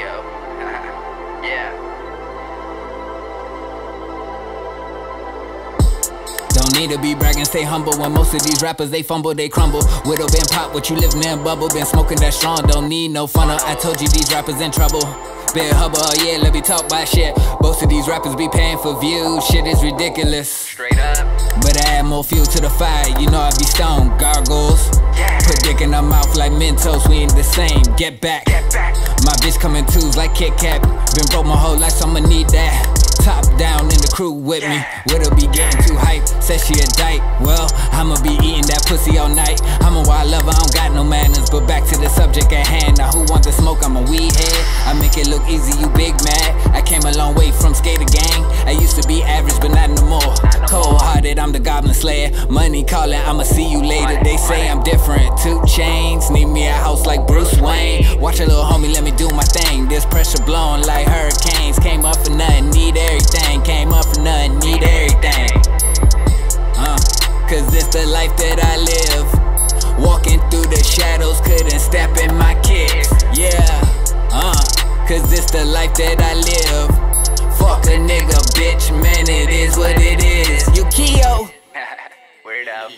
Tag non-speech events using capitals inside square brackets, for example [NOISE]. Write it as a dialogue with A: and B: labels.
A: uh, [LAUGHS] yeah.
B: Don't need to be bragging, stay humble. When most of these rappers they fumble, they crumble. Widow been pop, what you living in bubble. Been smoking that strong, don't need no funnel. I told you these rappers in trouble. Been hubble, oh yeah, let me talk my shit. Most of these rappers be paying for views, shit is ridiculous.
A: Straight up,
B: But I add more fuel to the fire, you know I be stoned. Gargles,
A: yeah.
B: put dick in her mouth like Mentos, we ain't the same. Get back.
A: Get back.
B: My bitch coming twos like Kit Kat. Been broke my whole life, so I'ma need that. Top down in the crew with me. Widow be getting too hype. Says she a dyke. Well, I'ma be eating that pussy all night. I'm a wild lover, I don't got no manners. But back to the subject at hand. Now who want the smoke? I'm a weed head. I make it look easy, you big mad. I came a long way from skater gang. I used to be average, but not no more. Cold hearted, I'm the goblin slayer. Money calling, I'ma see you later. They say I'm different. Two chains, need me a house like Bruce Wayne. Watch a little homie, let me do my thing. This pressure blowing like hurricanes. Came up for nothing, the life that I live. Walking through the shadows, couldn't step in my kicks. Yeah, uh, cause it's the life that I live. Fuck a nigga, bitch, man, it is what it is. You Keo. [LAUGHS]
A: Weird out.